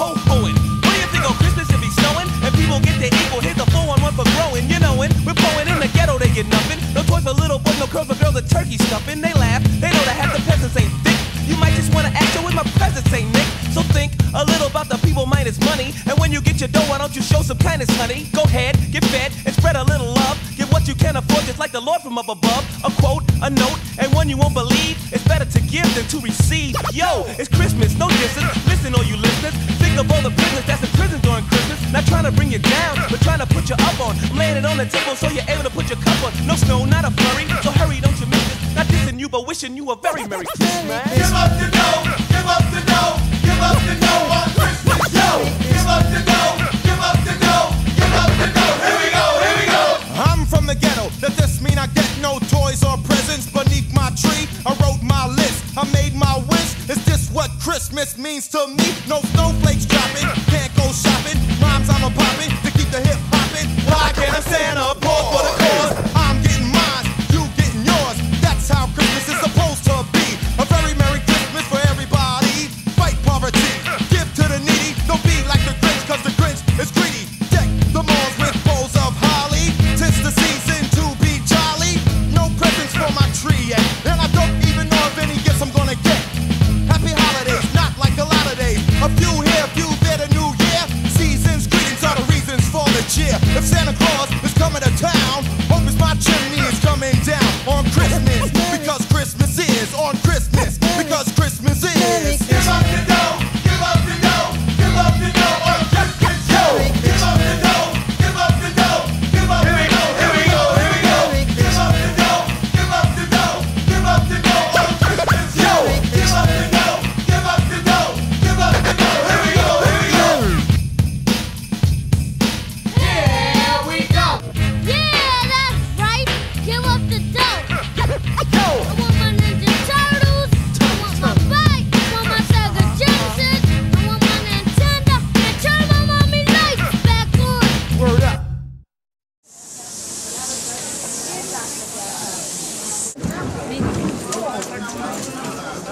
ho hoing. What do you think on Christmas it be snowing? And people get their equal, here's a 411 for growing. You knowin', we're blowing in the ghetto, they get nothing. No toys for little boys, no curls for girls, the turkey stuffing. They laugh, they know that half the peasants ain't thick. You might just wanna act with my presence, ain't Nick. So think a little about the people minus money. And when you get your dough, why don't you show some kindness, honey? Go ahead, get fed, and spread a little love. Give what you can afford, just like the Lord from up above. A quote, a note, and one you won't believe. It's better to give than to receive. Yo, it's Christmas, no distance. Listen, all you listeners. Think of all the prisoners that's in prison during Christmas. Not trying to bring you down, but trying to put you up on. I'm laying it on the table so you're able to put your cup on. No snow, not a flurry, so hurry, don't you miss this. Not dissing you, but wishing you a very Merry Christmas. Give up the dough, give up the dough, give up the dough on Christmas. Yo, give up the dough, give up the dough, give up the dough. Here we go, here we go. I'm from the ghetto. Does this mean I get no toys or presents beneath my tree? I wrote my list, I made my Christmas means to me? No snowflakes dropping, can't